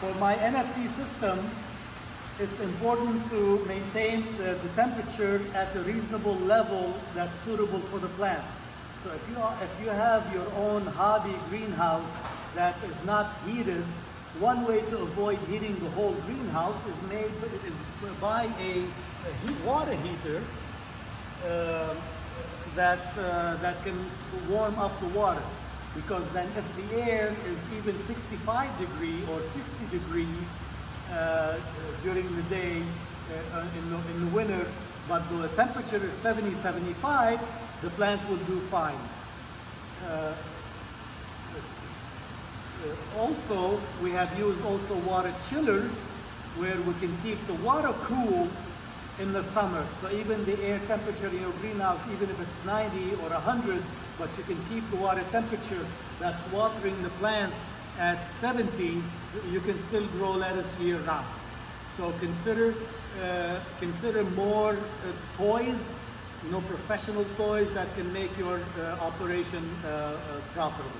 For my NFT system, it's important to maintain the, the temperature at a reasonable level that's suitable for the plant. So if you, are, if you have your own hobby greenhouse that is not heated, one way to avoid heating the whole greenhouse is made is buy a, a heat, water heater uh, that uh, that can warm up the water because then if the air is even 65 degree or 60 degrees uh, during the day uh, in, the, in the winter but the temperature is 70 75 the plants will do fine. Uh, uh, also, we have used also water chillers where we can keep the water cool in the summer. So even the air temperature in your greenhouse, even if it's 90 or 100, but you can keep the water temperature that's watering the plants at 70, you can still grow lettuce year round. So consider, uh, consider more uh, toys, you know, professional toys that can make your uh, operation uh, uh, profitable.